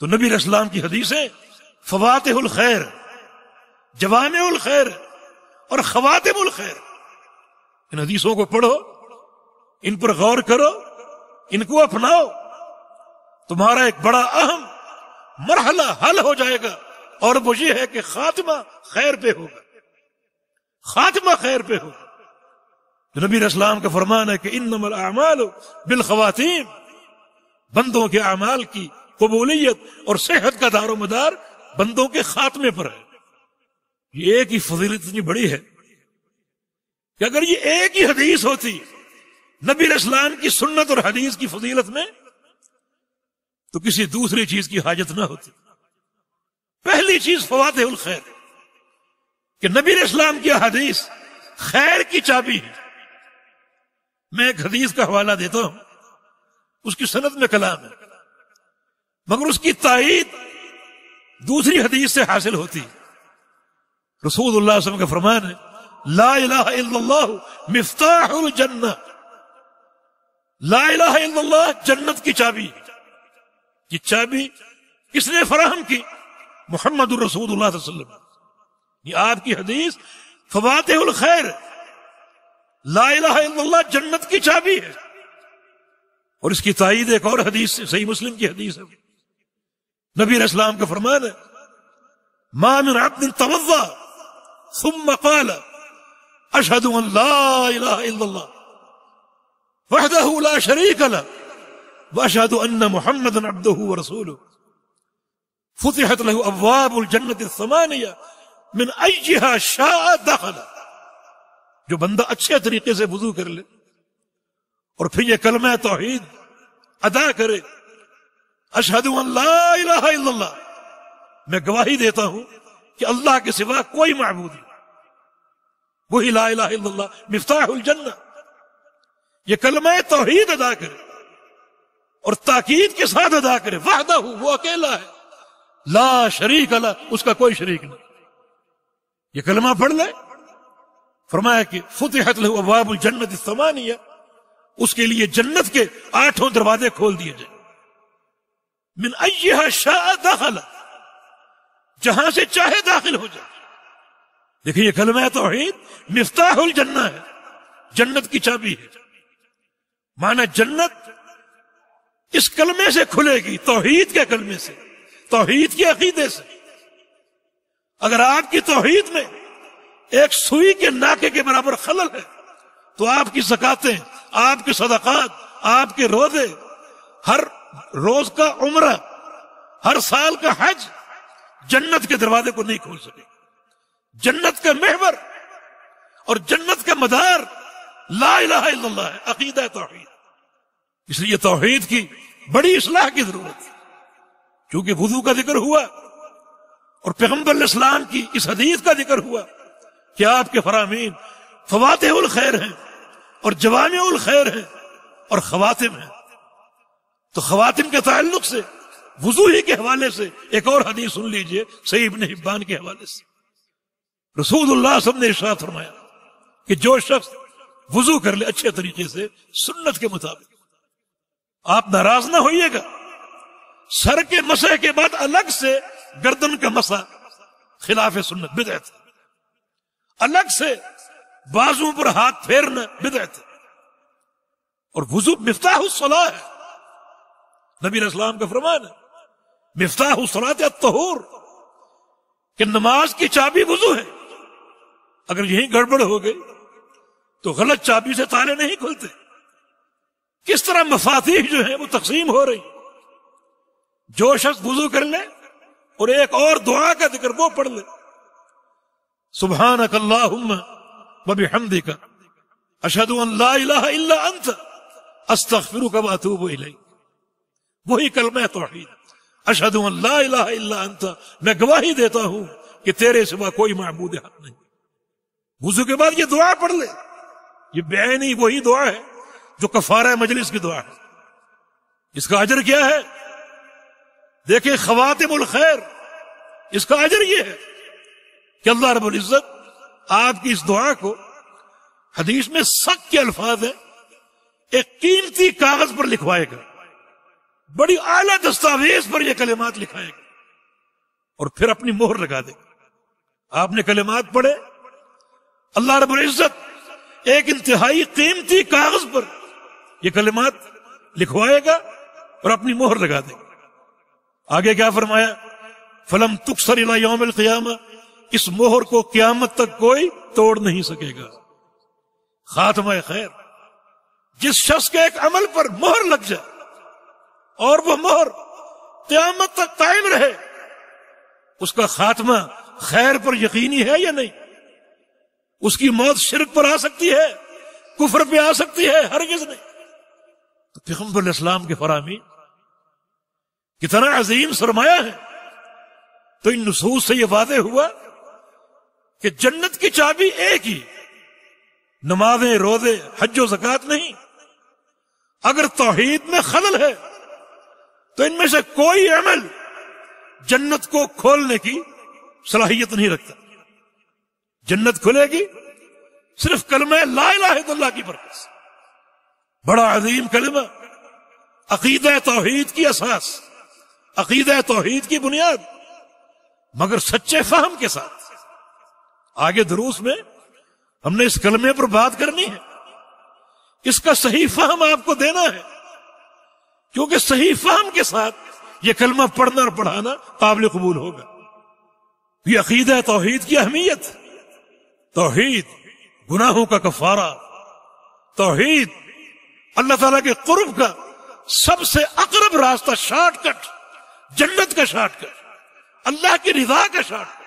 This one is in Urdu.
تو نبی اسلام کی حدیثیں فوات الخیر جوان الخیر اور خواتم الخیر۔ ان حدیثوں کو پڑھو، ان پر غور کرو، ان کو اپناؤ۔ تمہارا ایک بڑا اہم مرحلہ حل ہو جائے گا اور وہ یہ ہے کہ خاتمہ خیر پہ ہوگا۔ خاتمہ خیر پہ ہوگا۔ نبی اسلام کا فرمان ہے کہ ان نمل اعمال بالخواتین بندوں کے اعمال کی قبولیت اور صحت کا دار و مدار بندوں کے خاتمے پر ہے۔ یہ ایک ہی فضیلت اتنی بڑی ہے کہ اگر یہ ایک ہی حدیث ہوتی، نبی اسلام کی سنت اور حدیث کی فضیلت میں، تو کسی دوسری چیز کی حاجت نہ ہوتی۔ پہلی چیز فوات الخیر، کہ نبی اسلام کی حدیث خیر کی چابی ہے۔ میں ایک حدیث کا حوالہ دیتا ہوں، اس کی صنعت میں کلام ہے۔ مگر اس کی تائید دوسری حدیث سے حاصل ہوتی۔ رسول اللہ علیہ وسلم کا فرمان ہے لا الہ الا اللہ، مفتاح الجنہ۔ لا الہ الا اللہ، جنت کی چابی۔ یہ چابی کس نے فراہم کی؟ محمد الرسول اللہ علیہ وسلم۔ یہ آپ کی حدیث فوات الخیر۔ لا الہ الا اللہ، جنت کی چابی ہے۔ اور اس کی تائید ایک اور حدیث سے صحیح مسلم کی حدیث ہے۔ نبی اسلام کا فرمان ہے، ما من عبد توضا ثم قال اشهد ان لا اله الا الله، وحده لا شريك له واشهد ان محمدا عبده ورسوله. فتحت له ابواب الجنه الثمانيه من ايها شاء دخل۔ جو بندہ اچھے طریقے سے وضو کر لے اور پھر یہ کلمہ توحید ادا کرے اشہد ان لا الہ الا اللہ۔ میں گواہی دیتا ہوں کہ اللہ کے سوا کوئی معبود نہیں۔ وہی لا الہ الا اللہ، مفتاح الجنہ۔ یہ کلمہ توحید ادا کرے اور تاکید کے ساتھ ادا کرے۔ وحدہ ہوں وہ اکیلا ہے۔ لا شریک اللہ اس کا کوئی شریک نہیں۔ یہ کلمہ پڑھ لے۔ فرمایا کہ فتحت له ابواب الجنت الثمانیہ۔ اس کے لیے جنت کے آٹھوں دروازے کھول دیے جائیں۔ من ایہا شاء دخل، جہاں سے چاہے داخل ہو جائے۔ دیکھیں یہ کلمہ توحید مفتاح الجنہ ہے، جنت کی چابی ہے۔ مانا جنت اس کلمے سے کھلے گی، توحید کے کلمے سے، توحید کے عقیدے سے۔ اگر آپ کی توحید میں ایک سوئی کے ناکے کے برابر خلل ہے، تو آپ کی زکاتیں، آپ کے صدقات، آپ کے روزے، ہر روز کا عمرہ، ہر سال کا حج جنت کے دروازے کو نہیں کھول سکے۔ جنت کا محور اور جنت کا مدار لا الہ الا اللہ ہے، عقیدہ توحید۔ اس لیے توحید کی بڑی اصلاح کی ضرورت ہے۔ کیونکہ وضو کا ذکر ہوا اور پیغمبر اسلام کی اس حدیث کا ذکر ہوا کہ آپ کے فرامین فواتح الخیر ہیں اور جوامع الخیر ہیں اور خواتم ہیں۔ تو خواتم کے تعلق سے، وضو ہی کے حوالے سے ایک اور حدیث سن لیجیے، صحیح ابن حبان کے حوالے سے۔ رسول اللہ سب نے ارشاد فرمایا کہ جو شخص وضو کر لے اچھے طریقے سے، سنت کے مطابق، آپ ناراض نہ ہوئیے گا۔ سر کے مسح کے بعد الگ سے گردن کا مسا خلاف سنت، بدعت۔ الگ سے بازو پر ہاتھ پھیرنا بدعت۔ اور وضو مفتاح الصلاح ہے۔ نبی اسلام کا فرمان ہے، مفتاح الصلاح الطہور، کہ نماز کی چابی وضو ہے۔ اگر یہی گڑبڑ ہو گئی، تو غلط چابی سے تالے نہیں کھلتے۔ کس طرح مفاتیح جو ہیں وہ تقسیم ہو رہی؟ جو شخص وضو کر لے اور ایک اور دعا کا ذکر وہ پڑھ لے۔ سبحان اللہ بحمدی کا اشد اللہ الہ الا انت استغفر کا باتوب الیک۔ وہی کلمہ توحید۔ اشہد اللہ الہ الا انت۔ میں گواہی دیتا ہوں کہ تیرے سوا کوئی معبود حق نہیں۔ وضو کے بعد یہ دعا پڑھ لے۔ یہ بے نہیں وہی دعا ہے جو کفارہ مجلس کی دعا ہے۔ اس کا اجر کیا ہے؟ دیکھیں خواتم الخیر۔ اس کا اجر یہ ہے کہ اللہ رب العزت آپ کی اس دعا کو حدیث میں سخت کے الفاظ ہیں، ایک قیمتی کاغذ پر لکھوائے گا۔ بڑی اعلی دستاویز پر یہ کلمات لکھائے گا اور پھر اپنی مہر لگا دے۔ گا آپ نے کلمات پڑھے۔ اللہ رب العزت ایک انتہائی قیمتی کاغذ پر یہ کلمات لکھوائے گا اور اپنی مہر لگا دے۔ گا آگے کیا فرمایا؟ فلم تکسر یوم القیامہ، اس مہر کو قیامت تک کوئی توڑ نہیں سکے گا۔ خاتمہ خیر۔ جس شخص کے ایک عمل پر مہر لگ جائے اور وہ مہر قیامت تک قائم رہے۔ اس کا خاتمہ خیر پر یقینی ہے یا نہیں؟ اس کی موت شرک پر آ سکتی ہے، کفر پہ آ سکتی ہے، ہرگز نہیں۔ تو پیغمبر الاسلام کے فراہمی کتنا عظیم سرمایہ ہے۔ تو ان نصوص سے یہ واضح ہوا کہ جنت کی چابی ایک ہی، نمازیں، روزے، حج و زکات نہیں۔ اگر توحید میں خلل ہے تو ان میں سے کوئی عمل جنت کو کھولنے کی صلاحیت نہیں رکھتا۔ جنت کھلے گی صرف کلمہ لا الہ الا اللہ کی برکت بڑا عظیم کلمہ، عقیدہ توحید کی اساس، عقیدہ توحید کی بنیاد، مگر سچے فہم کے ساتھ۔ آگے دروس میں ہم نے اس کلمے پر بات کرنی ہے۔ اس کا صحیح فہم آپ کو دینا ہے۔ کیونکہ صحیح فہم کے ساتھ یہ کلمہ پڑھنا اور پڑھانا قابل قبول ہوگا۔ یہ عقیدہ توحید کی اہمیت۔ توحید گناہوں کا کفارہ۔ توحید اللہ تعالی کے قرب کا سب سے اقرب راستہ، شارٹ کٹ، جنت کا شارٹ کٹ، اللہ کی رضا کا شارٹ